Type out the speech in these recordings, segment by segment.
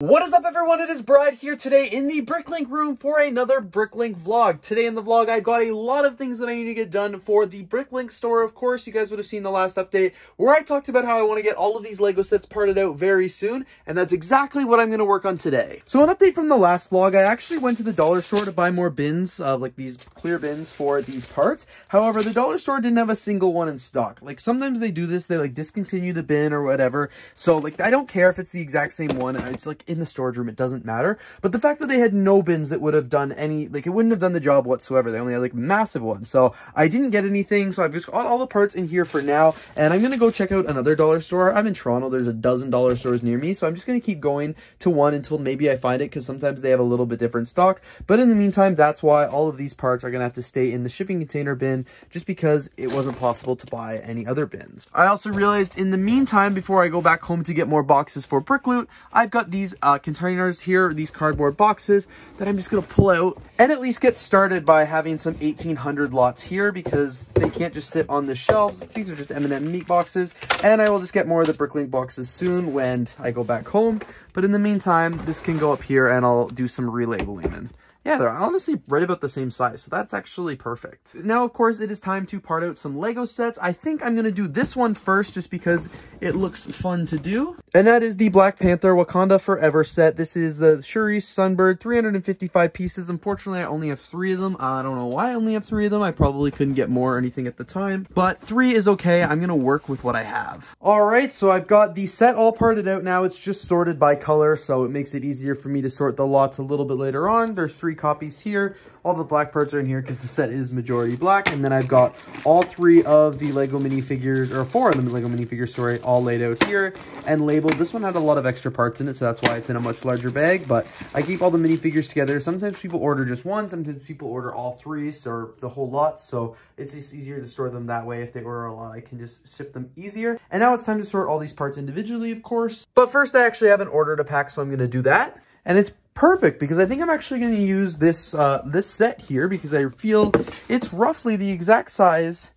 What is up everyone, it is Brad here today in the Bricklink room for another Bricklink vlog. Today in the vlog I got a lot of things that I need to get done for the Bricklink store of course. You guys would have seen the last update where I talked about how I want to get all of these Lego sets parted out very soon and that's exactly what I'm going to work on today. So an update from the last vlog, I actually went to the dollar store to buy more bins, of like these clear bins for these parts. However, the dollar store didn't have a single one in stock. Like sometimes they do this, they like discontinue the bin or whatever. So like I don't care if it's the exact same one, uh, it's like in the storage room, it doesn't matter. But the fact that they had no bins that would have done any, like it wouldn't have done the job whatsoever. They only had like massive ones. So I didn't get anything. So I've just got all the parts in here for now. And I'm going to go check out another dollar store. I'm in Toronto. There's a dozen dollar stores near me. So I'm just going to keep going to one until maybe I find it because sometimes they have a little bit different stock. But in the meantime, that's why all of these parts are going to have to stay in the shipping container bin just because it wasn't possible to buy any other bins. I also realized in the meantime, before I go back home to get more boxes for Brick Loot, I've got these uh, containers here, these cardboard boxes that I'm just going to pull out and at least get started by having some 1800 lots here because they can't just sit on the shelves. These are just M&M meat boxes and I will just get more of the Bricklink boxes soon when I go back home. But in the meantime, this can go up here and I'll do some relabeling yeah, they're honestly right about the same size, so that's actually perfect. Now, of course, it is time to part out some Lego sets. I think I'm going to do this one first just because it looks fun to do. And that is the Black Panther Wakanda Forever set. This is the Shuri Sunbird, 355 pieces. Unfortunately, I only have three of them. Uh, I don't know why I only have three of them. I probably couldn't get more or anything at the time, but three is okay. I'm going to work with what I have. All right, so I've got the set all parted out now. It's just sorted by color, so it makes it easier for me to sort the lots a little bit later on. There's three copies here. All the black parts are in here because the set is majority black. And then I've got all three of the Lego minifigures, or four of the Lego minifigures, sorry, all laid out here and labeled. This one had a lot of extra parts in it, so that's why it's in a much larger bag. But I keep all the minifigures together. Sometimes people order just one. Sometimes people order all three or the whole lot. So it's just easier to store them that way. If they order a lot, I can just ship them easier. And now it's time to sort all these parts individually, of course. But first, I actually haven't ordered a pack, so I'm going to do that. And it's perfect because I think I'm actually going to use this uh, this set here because I feel it's roughly the exact size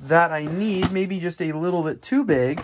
that I need, maybe just a little bit too big.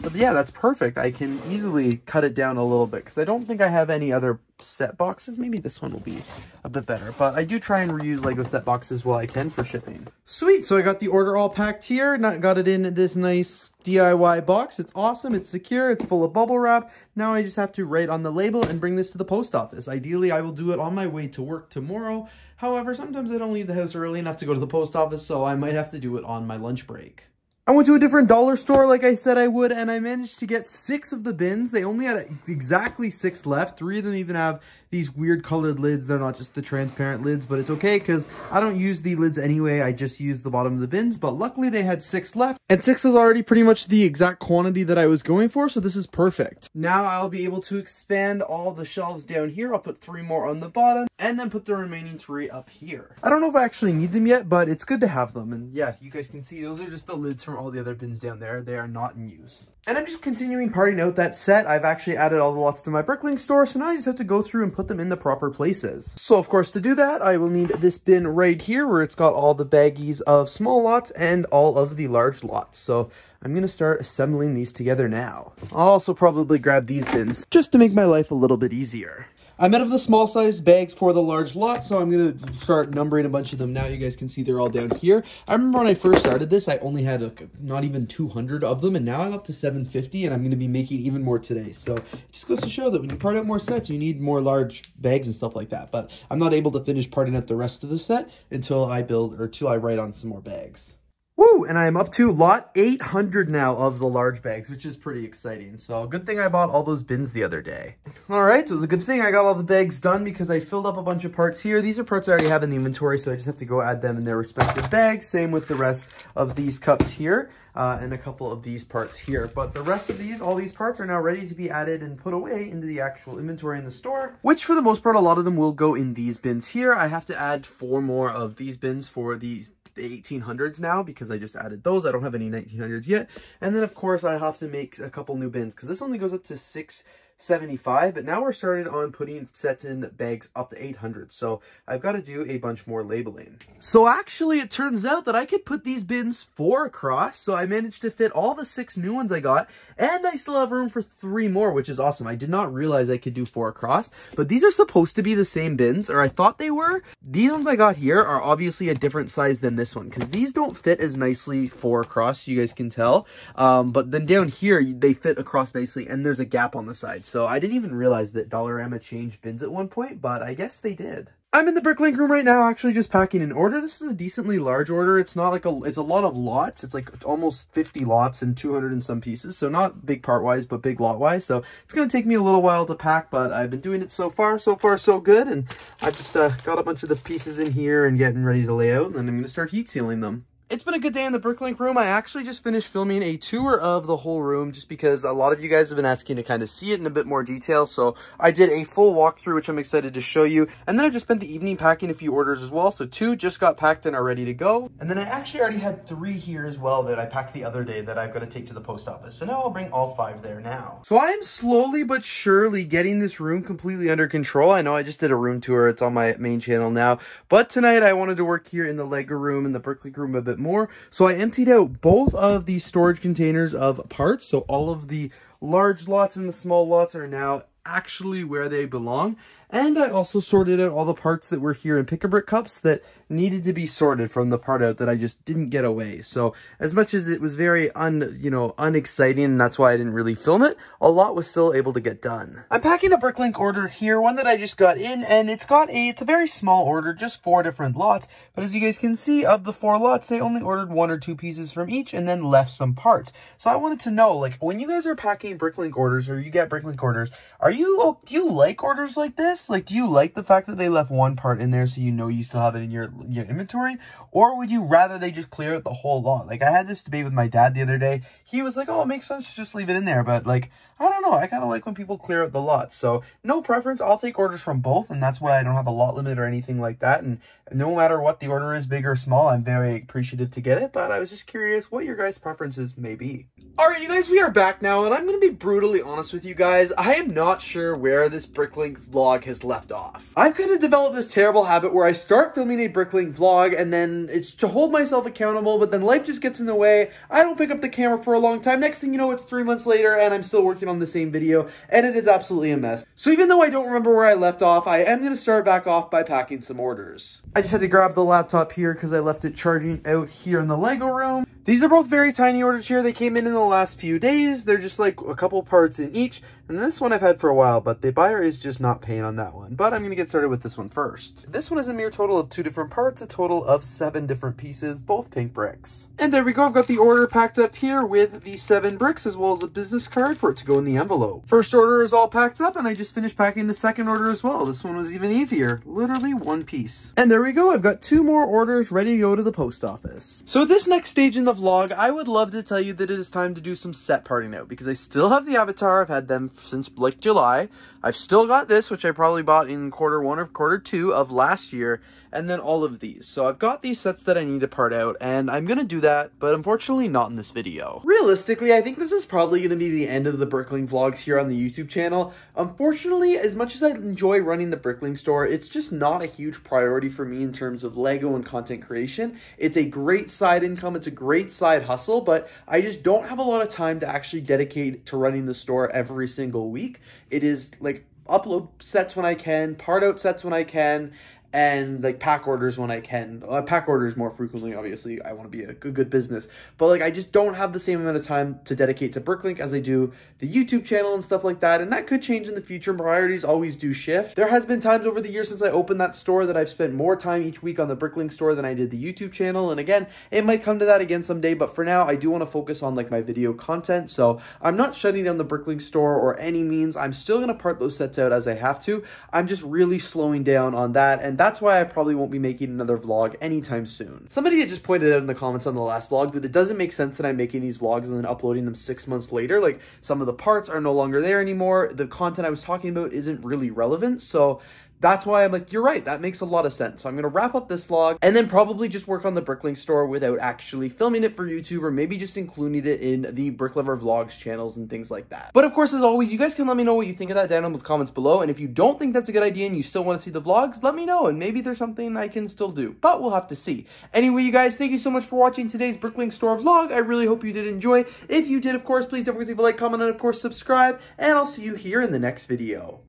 But yeah, that's perfect. I can easily cut it down a little bit because I don't think I have any other set boxes. Maybe this one will be a bit better, but I do try and reuse Lego set boxes while I can for shipping. Sweet, so I got the order all packed here, not got it in this nice DIY box. It's awesome, it's secure, it's full of bubble wrap. Now I just have to write on the label and bring this to the post office. Ideally, I will do it on my way to work tomorrow. However, sometimes I don't leave the house early enough to go to the post office, so I might have to do it on my lunch break. I went to a different dollar store like I said I would, and I managed to get six of the bins. They only had exactly six left. Three of them even have these weird colored lids. They're not just the transparent lids, but it's okay because I don't use the lids anyway. I just use the bottom of the bins, but luckily they had six left. And six is already pretty much the exact quantity that I was going for, so this is perfect. Now I'll be able to expand all the shelves down here. I'll put three more on the bottom, and then put the remaining three up here. I don't know if I actually need them yet, but it's good to have them. And yeah, you guys can see those are just the lids from all the other bins down there. They are not in use. And I'm just continuing parting out that set. I've actually added all the lots to my Bricklink store, so now I just have to go through and put them in the proper places. So of course to do that, I will need this bin right here where it's got all the baggies of small lots and all of the large lots. So I'm to start assembling these together now. I'll also probably grab these bins just to make my life a little bit easier. I'm out of the small sized bags for the large lot, so I'm going to start numbering a bunch of them now. You guys can see they're all down here. I remember when I first started this, I only had not even 200 of them, and now I'm up to 750, and I'm going to be making even more today. So it just goes to show that when you part out more sets, you need more large bags and stuff like that. But I'm not able to finish parting out the rest of the set until I build, or until I write on some more bags. Woo! And I'm up to lot 800 now of the large bags, which is pretty exciting. So good thing I bought all those bins the other day. All right, so it's a good thing I got all the bags done because I filled up a bunch of parts here. These are parts I already have in the inventory, so I just have to go add them in their respective bags. Same with the rest of these cups here. Uh, and a couple of these parts here. But the rest of these, all these parts are now ready to be added and put away into the actual inventory in the store, which for the most part, a lot of them will go in these bins here. I have to add four more of these bins for these the 1800s now because I just added those. I don't have any 1900s yet. And then, of course, I have to make a couple new bins because this only goes up to six 75, but now we're started on putting sets in bags up to 800. So I've got to do a bunch more labeling. So actually, it turns out that I could put these bins four across. So I managed to fit all the six new ones I got, and I still have room for three more, which is awesome. I did not realize I could do four across, but these are supposed to be the same bins, or I thought they were. These ones I got here are obviously a different size than this one, because these don't fit as nicely four across, you guys can tell. Um, but then down here, they fit across nicely, and there's a gap on the side. So I didn't even realize that Dollarama changed bins at one point, but I guess they did. I'm in the Bricklink room right now, actually just packing an order. This is a decently large order. It's not like a, it's a lot of lots. It's like almost 50 lots and 200 and some pieces. So not big part wise, but big lot wise. So it's going to take me a little while to pack, but I've been doing it so far. So far, so good. And I've just uh, got a bunch of the pieces in here and getting ready to lay out. And then I'm going to start heat sealing them. It's been a good day in the Bricklink room. I actually just finished filming a tour of the whole room just because a lot of you guys have been asking to kind of see it in a bit more detail. So I did a full walkthrough, which I'm excited to show you. And then I just spent the evening packing a few orders as well. So two just got packed and are ready to go. And then I actually already had three here as well that I packed the other day that I've got to take to the post office. So now I'll bring all five there now. So I am slowly but surely getting this room completely under control. I know I just did a room tour. It's on my main channel now. But tonight I wanted to work here in the Lego room and the Bricklink room a bit more. So I emptied out both of these storage containers of parts. So all of the large lots and the small lots are now actually where they belong. And I also sorted out all the parts that were here in Pick-a-Brick cups that needed to be sorted from the part out that I just didn't get away. So as much as it was very un, you know, unexciting, and that's why I didn't really film it, a lot was still able to get done. I'm packing a Bricklink order here, one that I just got in, and it's got a, it's a very small order, just four different lots. But as you guys can see, of the four lots, they only ordered one or two pieces from each and then left some parts. So I wanted to know, like, when you guys are packing Bricklink orders or you get Bricklink orders, are you, oh, do you like orders like this? Like, do you like the fact that they left one part in there so you know you still have it in your, your inventory? Or would you rather they just clear out the whole lot? Like, I had this debate with my dad the other day. He was like, oh, it makes sense to just leave it in there. But, like, I don't know. I kind of like when people clear out the lot. So, no preference. I'll take orders from both. And that's why I don't have a lot limit or anything like that. And no matter what the order is, big or small, I'm very appreciative to get it. But I was just curious what your guys' preferences may be. Alright, you guys, we are back now. And I'm to be brutally honest with you guys. I am not sure where this Bricklink vlog has left off. I've kind of developed this terrible habit where I start filming a Bricklink vlog and then it's to hold myself accountable, but then life just gets in the way. I don't pick up the camera for a long time. Next thing you know, it's three months later and I'm still working on the same video and it is absolutely a mess. So even though I don't remember where I left off, I am to start back off by packing some orders. I just had to grab the laptop here because I left it charging out here in the Lego room. These are both very tiny orders here. They came in in the last few days. They're just like a couple parts in each. And this one I've had for a while, but the buyer is just not paying on that one. But I'm going to get started with this one first. This one is a mere total of two different parts, a total of seven different pieces, both pink bricks. And there we go. I've got the order packed up here with the seven bricks as well as a business card for it to go in the envelope. First order is all packed up and I just finished packing the second order as well. This one was even easier. Literally one piece. And there we go. I've got two more orders ready to go to the post office. So at this next stage in the vlog, I would love to tell you that it is time to do some set parting out because I still have the avatar. I've had them since like July. I've still got this, which I probably bought in quarter one or quarter two of last year, and then all of these. So I've got these sets that I need to part out, and I'm going to do that, but unfortunately not in this video. Realistically, I think this is probably going to be the end of the Bricklink vlogs here on the YouTube channel. Unfortunately, as much as I enjoy running the Bricklink store, it's just not a huge priority for me in terms of Lego and content creation. It's a great side income, it's a great side hustle, but I just don't have a lot of time to actually dedicate to running the store every single week. It is like upload sets when I can, part out sets when I can, and like pack orders when I can. Uh, pack orders more frequently, obviously. I want to be a good, good business. But like I just don't have the same amount of time to dedicate to Bricklink as I do the YouTube channel and stuff like that. And that could change in the future. Priorities always do shift. There has been times over the years since I opened that store that I've spent more time each week on the Bricklink store than I did the YouTube channel. And again, it might come to that again someday. But for now, I do want to focus on like my video content. So I'm not shutting down the Bricklink store or any means. I'm still going to part those sets out as I have to. I'm just really slowing down on that. And that's why I probably won't be making another vlog anytime soon. Somebody had just pointed out in the comments on the last vlog that it doesn't make sense that I'm making these vlogs and then uploading them six months later. Like some of the parts are no longer there anymore. The content I was talking about isn't really relevant. So that's why I'm like, you're right, that makes a lot of sense. So I'm gonna wrap up this vlog and then probably just work on the Bricklink store without actually filming it for YouTube or maybe just including it in the Brick Lover Vlogs channels and things like that. But of course, as always, you guys can let me know what you think of that down in the comments below. And if you don't think that's a good idea and you still want to see the vlogs, let me know and maybe there's something I can still do. But we'll have to see. Anyway, you guys, thank you so much for watching today's Bricklink store vlog. I really hope you did enjoy. If you did, of course, please don't forget to leave a like, comment, and of course, subscribe. And I'll see you here in the next video.